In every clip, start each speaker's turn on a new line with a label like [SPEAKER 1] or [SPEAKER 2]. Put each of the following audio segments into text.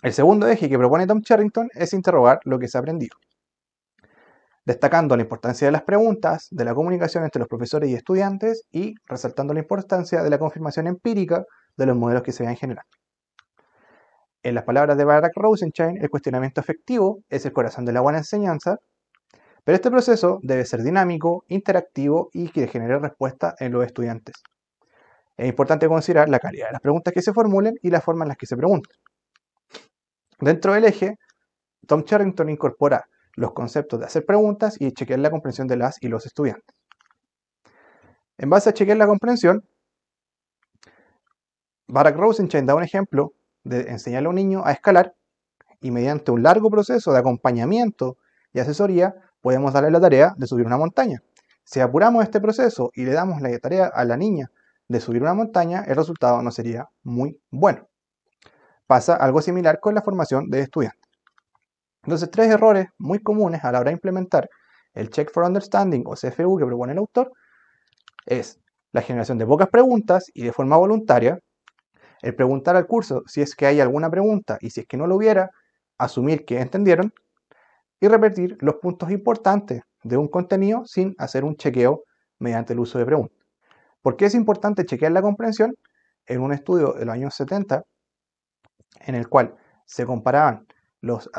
[SPEAKER 1] El segundo eje que propone Tom Charrington es interrogar lo que se ha aprendido, destacando la importancia de las preguntas, de la comunicación entre los profesores y estudiantes y resaltando la importancia de la confirmación empírica de los modelos que se vayan generando. En las palabras de Barack Rosenstein, el cuestionamiento efectivo es el corazón de la buena enseñanza, pero este proceso debe ser dinámico, interactivo y que genere respuesta en los estudiantes. Es importante considerar la calidad de las preguntas que se formulen y la forma en las que se preguntan. Dentro del eje, Tom Charrington incorpora los conceptos de hacer preguntas y chequear la comprensión de las y los estudiantes. En base a chequear la comprensión, Barack Rosenstein da un ejemplo de enseñarle a un niño a escalar y mediante un largo proceso de acompañamiento y asesoría podemos darle la tarea de subir una montaña. Si apuramos este proceso y le damos la tarea a la niña de subir una montaña, el resultado no sería muy bueno. Pasa algo similar con la formación de estudiantes. Entonces, tres errores muy comunes a la hora de implementar el Check for Understanding o CFU que propone el autor es la generación de pocas preguntas y de forma voluntaria, el preguntar al curso si es que hay alguna pregunta y si es que no lo hubiera, asumir que entendieron y repetir los puntos importantes de un contenido sin hacer un chequeo mediante el uso de preguntas. ¿Por qué es importante chequear la comprensión? En un estudio de los años 70, en el cual se comparaban los,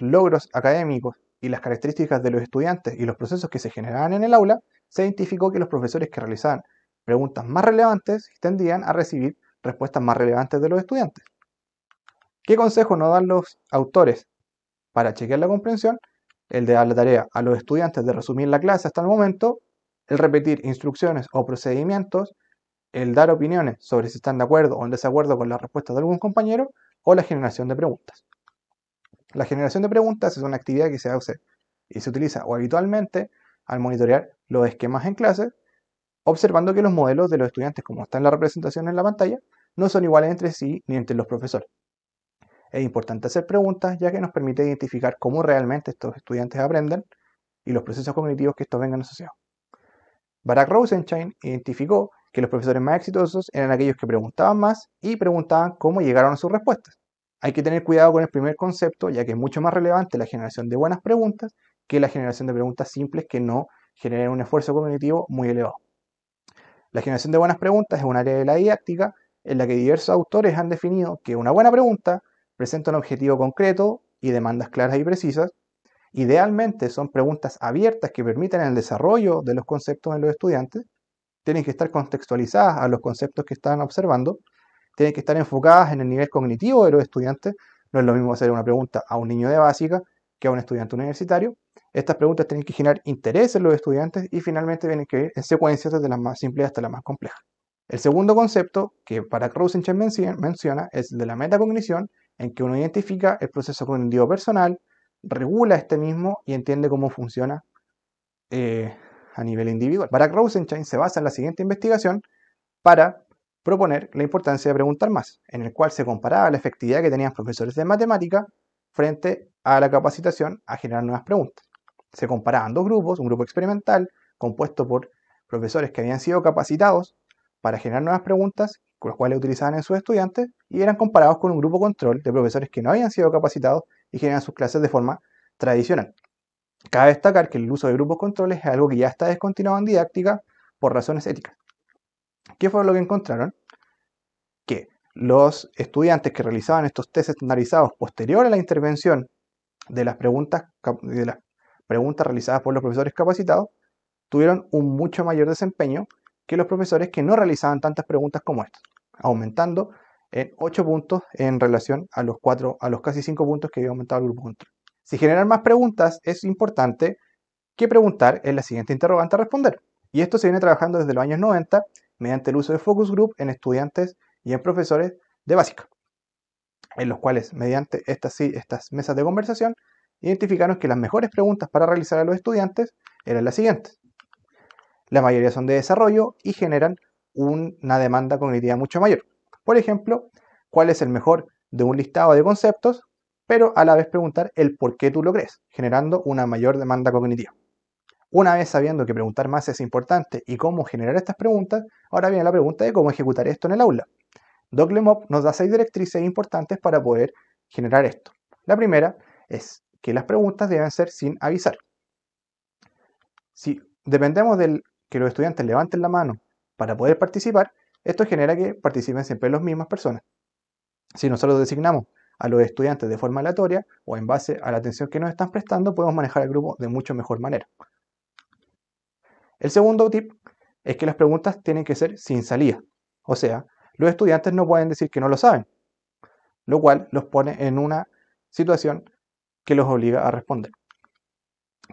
[SPEAKER 1] logros académicos y las características de los estudiantes y los procesos que se generaban en el aula, se identificó que los profesores que realizaban preguntas más relevantes tendían a recibir respuestas más relevantes de los estudiantes. ¿Qué consejo nos dan los autores para chequear la comprensión? El de dar la tarea a los estudiantes de resumir la clase hasta el momento, el repetir instrucciones o procedimientos, el dar opiniones sobre si están de acuerdo o en desacuerdo con las respuestas de algún compañero o la generación de preguntas. La generación de preguntas es una actividad que se hace y se utiliza o habitualmente al monitorear los esquemas en clase, observando que los modelos de los estudiantes, como está en la representación en la pantalla, no son iguales entre sí ni entre los profesores. Es importante hacer preguntas ya que nos permite identificar cómo realmente estos estudiantes aprenden y los procesos cognitivos que estos vengan asociados. Barack Rosenstein identificó que los profesores más exitosos eran aquellos que preguntaban más y preguntaban cómo llegaron a sus respuestas. Hay que tener cuidado con el primer concepto, ya que es mucho más relevante la generación de buenas preguntas que la generación de preguntas simples que no generen un esfuerzo cognitivo muy elevado. La generación de buenas preguntas es un área de la didáctica en la que diversos autores han definido que una buena pregunta presenta un objetivo concreto y demandas claras y precisas. Idealmente son preguntas abiertas que permiten el desarrollo de los conceptos en los estudiantes. Tienen que estar contextualizadas a los conceptos que están observando tienen que estar enfocadas en el nivel cognitivo de los estudiantes. No es lo mismo hacer una pregunta a un niño de básica que a un estudiante universitario. Estas preguntas tienen que generar interés en los estudiantes y finalmente vienen que ir en secuencias desde las más simples hasta las más complejas. El segundo concepto que para Rosenchen menciona es el de la metacognición, en que uno identifica el proceso cognitivo personal, regula este mismo y entiende cómo funciona eh, a nivel individual. Barack Rosenstein se basa en la siguiente investigación para proponer la importancia de preguntar más, en el cual se comparaba la efectividad que tenían profesores de matemática frente a la capacitación a generar nuevas preguntas. Se comparaban dos grupos, un grupo experimental compuesto por profesores que habían sido capacitados para generar nuevas preguntas, con las cuales utilizaban en sus estudiantes, y eran comparados con un grupo control de profesores que no habían sido capacitados y generan sus clases de forma tradicional. Cabe destacar que el uso de grupos controles es algo que ya está descontinuado en didáctica por razones éticas. ¿Qué fue lo que encontraron? Que los estudiantes que realizaban estos test estandarizados posterior a la intervención de las preguntas, de las preguntas realizadas por los profesores capacitados tuvieron un mucho mayor desempeño que los profesores que no realizaban tantas preguntas como estas, aumentando en 8 puntos en relación a los, 4, a los casi 5 puntos que había aumentado el grupo control. Si generar más preguntas es importante, ¿qué preguntar es la siguiente interrogante a responder? Y esto se viene trabajando desde los años 90 mediante el uso de focus group en estudiantes y en profesores de básica, en los cuales mediante estas, estas mesas de conversación identificaron que las mejores preguntas para realizar a los estudiantes eran las siguientes. La mayoría son de desarrollo y generan una demanda cognitiva mucho mayor. Por ejemplo, ¿cuál es el mejor de un listado de conceptos? Pero a la vez preguntar el por qué tú lo crees, generando una mayor demanda cognitiva. Una vez sabiendo que preguntar más es importante y cómo generar estas preguntas, ahora viene la pregunta de cómo ejecutar esto en el aula. Doc nos da seis directrices importantes para poder generar esto. La primera es que las preguntas deben ser sin avisar. Si dependemos de que los estudiantes levanten la mano para poder participar, esto genera que participen siempre las mismas personas. Si nosotros designamos a los estudiantes de forma aleatoria o en base a la atención que nos están prestando, podemos manejar el grupo de mucho mejor manera. El segundo tip es que las preguntas tienen que ser sin salida. O sea, los estudiantes no pueden decir que no lo saben, lo cual los pone en una situación que los obliga a responder.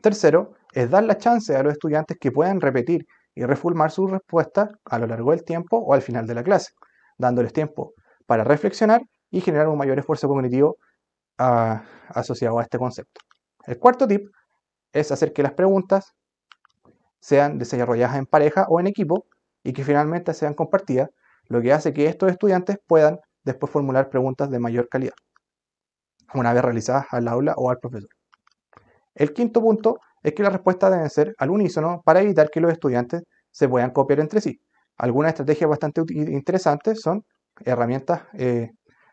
[SPEAKER 1] Tercero, es dar la chance a los estudiantes que puedan repetir y reformar sus respuestas a lo largo del tiempo o al final de la clase, dándoles tiempo para reflexionar y generar un mayor esfuerzo cognitivo ah, asociado a este concepto. El cuarto tip es hacer que las preguntas sean desarrolladas en pareja o en equipo y que finalmente sean compartidas, lo que hace que estos estudiantes puedan después formular preguntas de mayor calidad, una vez realizadas al aula o al profesor. El quinto punto es que las respuestas deben ser al unísono para evitar que los estudiantes se puedan copiar entre sí. Algunas estrategias bastante interesantes son herramientas eh,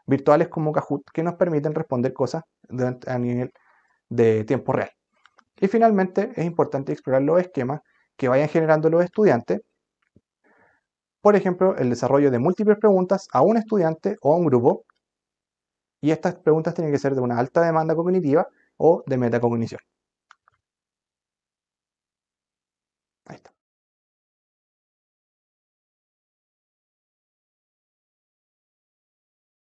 [SPEAKER 1] virtuales como Kahoot que nos permiten responder cosas a nivel de tiempo real. Y finalmente es importante explorar los esquemas que vayan generando los estudiantes. Por ejemplo, el desarrollo de múltiples preguntas a un estudiante o a un grupo. Y estas preguntas tienen que ser de una alta demanda cognitiva o de metacognición.